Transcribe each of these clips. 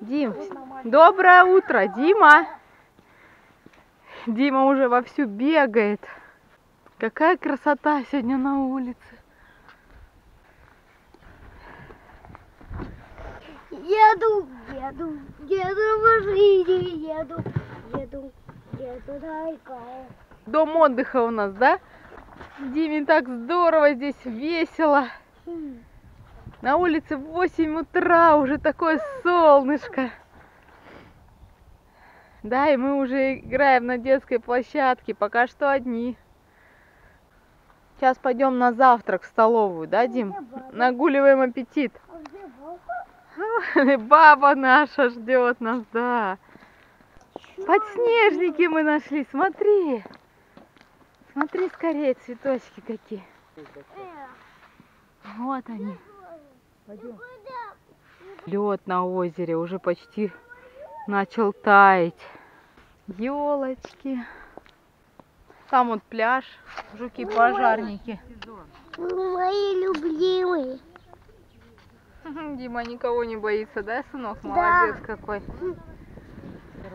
Дим, доброе утро, Дима. Дима уже вовсю бегает. Какая красота сегодня на улице. Еду, еду, еду в машине, еду, еду, еду далеко. Дом отдыха у нас, да? Диме так здорово здесь, весело. На улице 8 утра, уже такое солнышко. Да, и мы уже играем на детской площадке, пока что одни. Сейчас пойдем на завтрак в столовую, да, Дим? Нагуливаем аппетит. А? Баба наша ждет нас, да. Подснежники мы нашли, смотри. Смотри скорее, цветочки какие. Вот они. Лед на озере уже почти начал таять. Елочки. Там вот пляж, жуки-пожарники. Мои любимые. Дима никого не боится, да, сынок? Да. Молодец какой.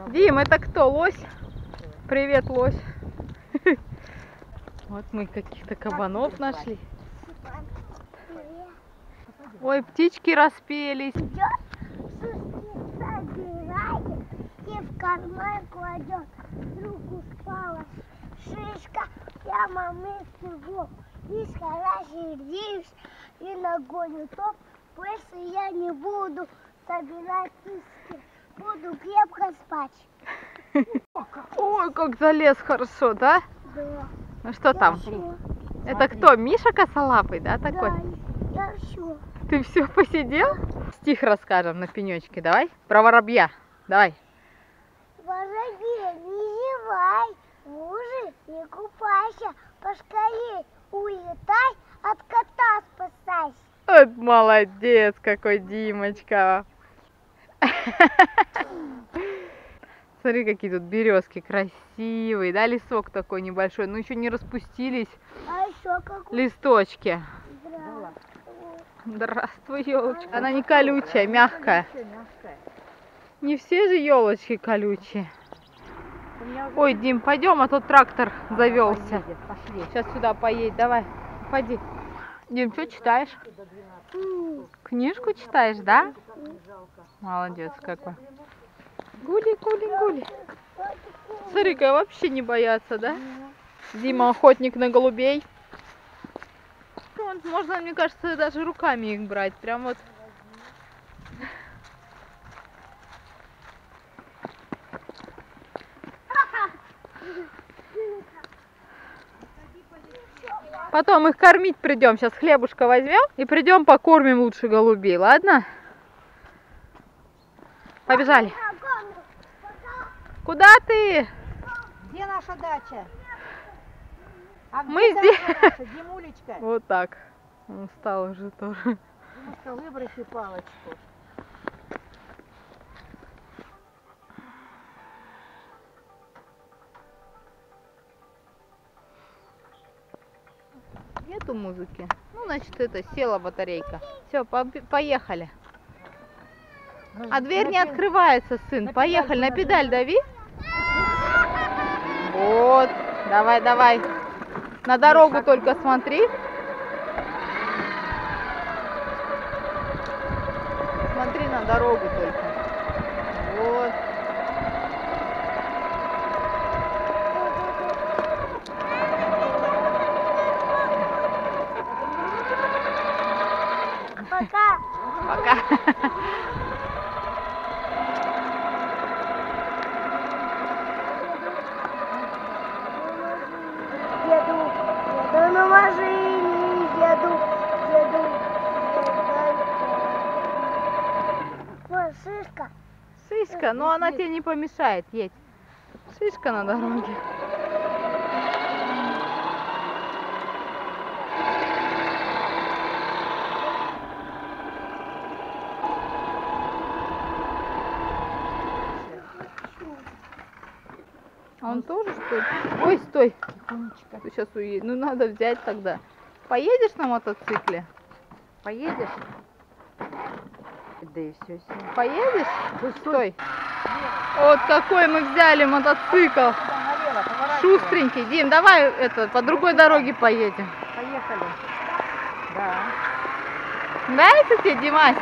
Дим, это кто, лось? Привет, лось. Вот мы каких-то кабанов нашли. Ой, птички распелись. Идет, собирает и в карман кладет. Руку спала шишка, прямо мысли в И сердишь, и нагоню топ. Больше я не буду собирать киски. Буду крепко спать. Ой, как залез хорошо, да? Да. Ну что там? Всё. Это кто? Миша косолапый, да, такой? Да, я все. Ты все посидел? Стих расскажем на пенечке, давай? Про воробья. Давай. Воробей, не зевай, мужи, не купайся, поскорей улетай, от кота спасайся. Вот молодец какой Димочка. Смотри, какие тут березки красивые, да, лесок такой небольшой, но еще не распустились А еще какой листочки. Здравствуй. Елочка. Она не колючая, мягкая. Не все же елочки колючие. Ой, Дим, пойдем, а то трактор завелся. Сейчас сюда поедь, давай, пойди. Дим, что читаешь? Книжку читаешь, да? Молодец какой. Гули, гули, гули. Смотри-ка, вообще не боятся, да? Дима охотник на голубей. Вот, можно, мне кажется, даже руками их брать. Прям вот. Потом их кормить придем. Сейчас хлебушка возьмем и придем покормим лучше голубей, ладно? Побежали. Куда ты? Где наша дача? А Мы здесь. Димулечка? Вот так. Он устал уже тоже. Димушка, выброси палочку. Нету музыки. Ну, значит, это села батарейка. Все, поехали. А дверь не открывается, сын. Поехали, на педаль дави. Вот. Давай, давай. На дорогу только смотри. Смотри на дорогу только. Вот. Пока. Пока. Еду, еду на машине, еду, еду, шишка. Шишка, но она тебе не помешает, едь. Шишка на дороге. А он тоже что ли? Ой, стой. Тихонечко. Ты сейчас уедешь. Ну надо взять тогда. Поедешь на мотоцикле? Поедешь? Да и все. Поедешь? Стой. Вот какой мы взяли мотоцикл. Шустренький. Дим, давай это, по другой дороге поедем. Поехали. Да. Нравится тебе, Димась?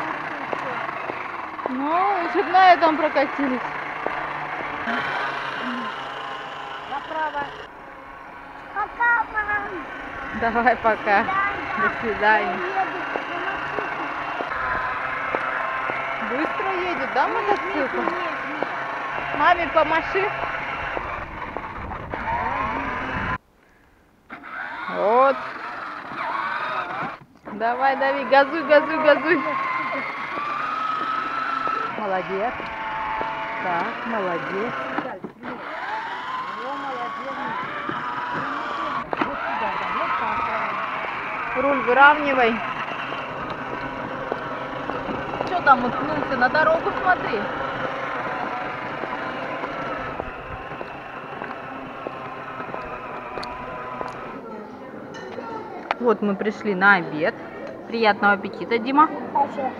Ну, на этом прокатились. Направо. Пока, мам. Давай пока. До свидания. Быстро едет, да, мотоцикл? Маме помаши. Вот. Давай, дави, газуй, газуй, газуй. Молодец. Так, молодец. О, молодец. Вот сюда, да, вот так. да. Руль выравнивай. Там уткнулся? На дорогу смотри. Вот мы пришли на обед. Приятного аппетита, Дима. Вообще,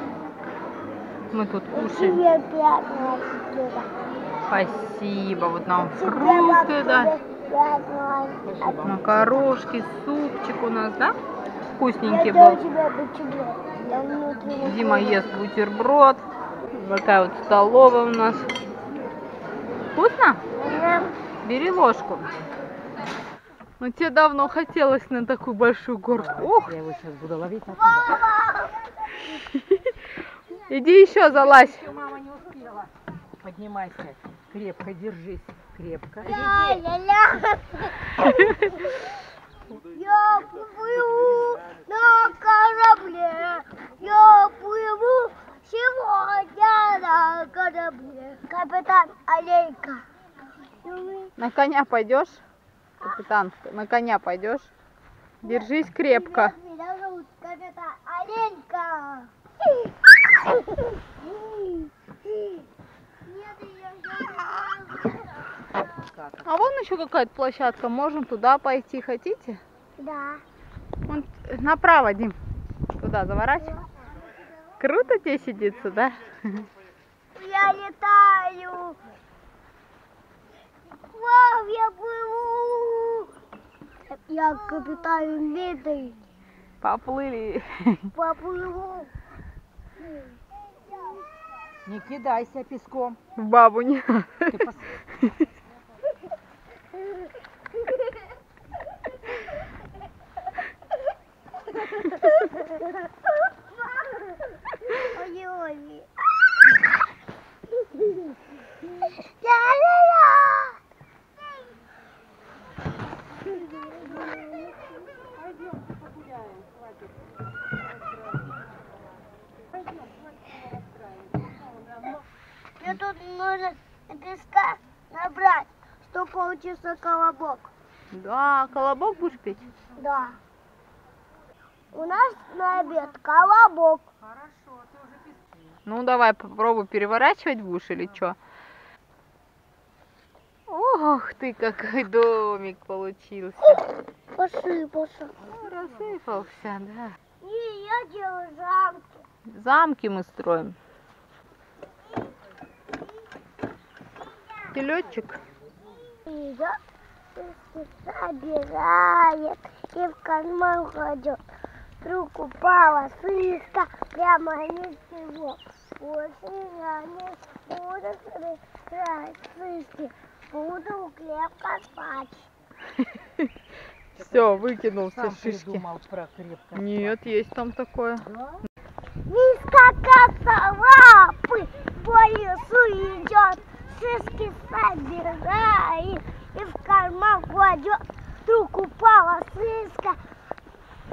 Мы тут кушаем. приятного аппетита. Спасибо. Вот нам фрукты, да. Макарошки, супчик у нас, да? Вкусненький был. Дима ест бутерброд. Такая вот столовая у нас. Вкусно? Бери ложку. Ну тебе давно хотелось на такую большую горку. Ох, Я его сейчас буду ловить оттуда. иди еще залазь. Еще мама не успела. Поднимайся. Крепко держись. Крепко. Ля-ля-ля. Я плыву на корабле. Я плыву сегодня на корабле. Капитан Олейка. На коня пойдешь? Капитан, на коня пойдешь? Держись крепко. Меня зовут капитан Оленька. А вон еще какая-то площадка. Можем туда пойти. Хотите? Да. Вон э, направо, Дим. Туда заворачивай. Круто тебе сидится, да? Я летаю. Вау, я плыву. Я капитан Литой. Поплыли. Поплыву. Не кидайся песком. В бабу не. Ты пос- Ой-ой. Ля-ля-ля. Мне тут нужно песка набрать, чтобы получился колобок. Да, колобок будешь петь? Да. У нас на обед колобок. Ну, давай попробуй переворачивать будешь или что? Ох ты, какой домик получился. Посыпался. Рассыпался, да. И я делаю замки. Замки мы строим. Ты летчик? Собирает и в карман кладет. Вдруг упала сыска прямо. Больше я не буду собирать сыски. Буду крепко спать. Все, выкинул все шишки. придумал про крепко. Нет, есть там такое. Да? Не скакаться лапы по лесу идет, шишки собирает и в карман кладет. Вдруг упала сыска,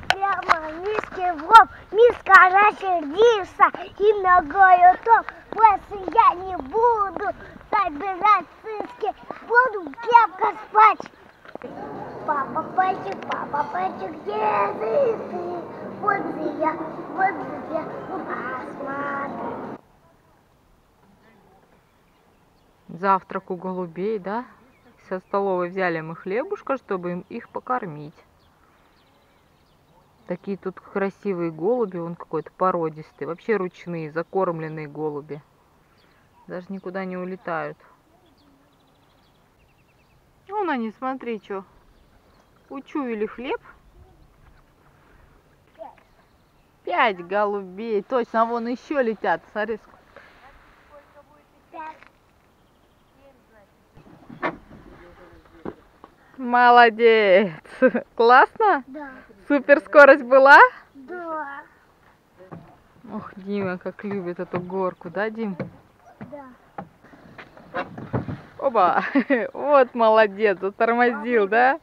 прямо миске в лоб. Миска рассердится и ногою топ. Больше я не буду собирать сыски, буду крепко спать. Папа, пальчик, папа, пальчик, где ты? Вот же я, вот же я, ну посмотри. Завтрак у голубей, да? Со столовой взяли мы хлебушка, чтобы им их покормить. Такие тут красивые голуби, он какой-то породистый. Вообще ручные, закормленные голуби. Даже никуда не улетают. Вон они, смотри, что. Учуяли хлеб. Пять голубей. Точно, а вон еще летят. Смотри, ск- Молодец. Классно? Да. Супер скорость была? Да. Ох, Дима, как любит эту горку, да, Дим? Да. Оба! Вот молодец, затормозил, да?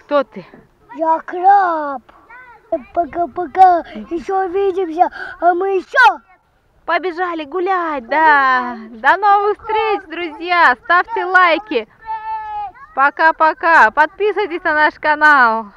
Кто ты? Я краб. Пока-пока. Еще увидимся. А мы еще. Побежали гулять, да. До новых встреч, друзья. Ставьте лайки. Пока-пока. Подписывайтесь на наш канал.